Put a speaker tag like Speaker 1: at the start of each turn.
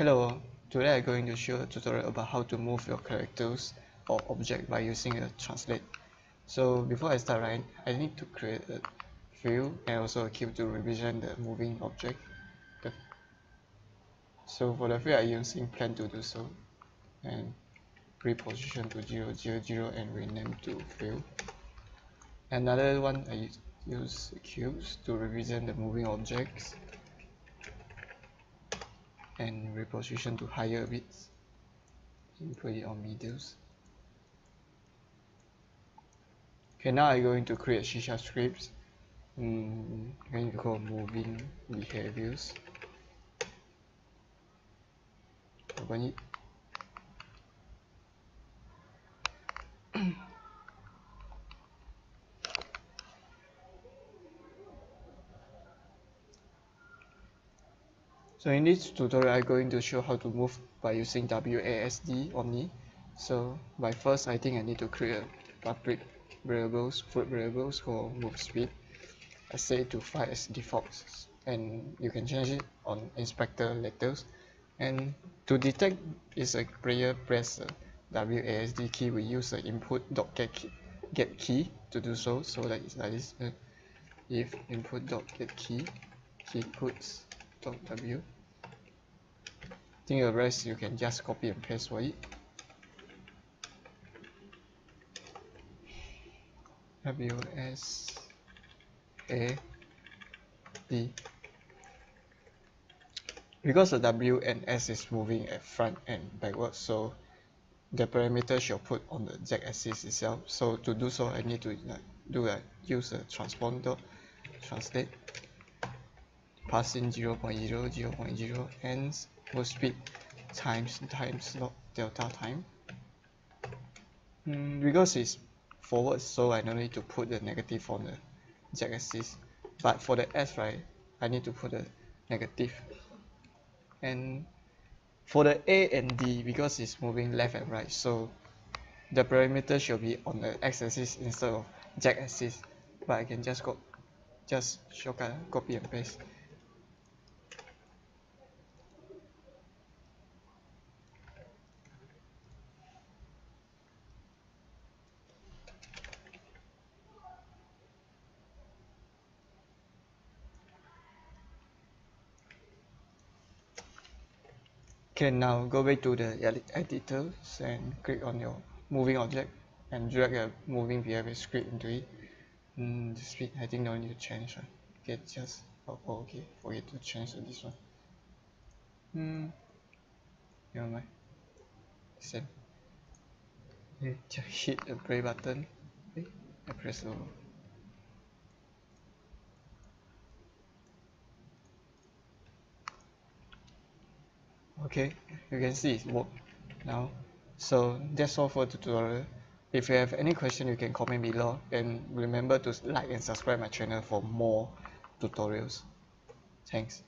Speaker 1: Hello, today I'm going to show a tutorial about how to move your characters or object by using a translate. So before I start right, I need to create a field and also a cube to represent the moving object. So for the field I'm using plane to do so and reposition to 0, 0, 0 and rename to field. Another one I use cubes to represent the moving objects and reposition to higher bits and put it on okay now I'm going to create sharp scripts. Mm, I'm going to call moving behaviors. Open it So in this tutorial I'm going to show how to move by using WASD only. So by first I think I need to create a public variables, float variables called move speed. I set to 5 as default and you can change it on inspector letters. And to detect is a player press the WASD key we use the input dot get key, get key to do so. So that is like this. Uh, if input dot get key key puts w I think the rest you can just copy and paste for it. W s a d. Because the w and s is moving at front and backwards so the parameter should put on the z-axis itself so to do so I need to like, do a use a transform dot translate passing 0 0.0, 0 0.0 and move speed times time slot delta time. Mm, because it's forward so I don't need to put the negative on the z-axis. But for the s right I need to put the negative. negative and for the a and d because it's moving left and right so the parameter should be on the x-axis instead of z-axis. But I can just go just shortcut copy and paste can now go back to the editors and click on your moving object. And drag a moving behavior script into it. Mm, the speed I think no need to change right okay just oh, oh okay forget to change this one. Hmm never mind. Same. Just hit the play button. I press the okay you can see it work now. So that's all for tutorial. If you have any question you can comment below. And remember to like and subscribe my channel for more tutorials. Thanks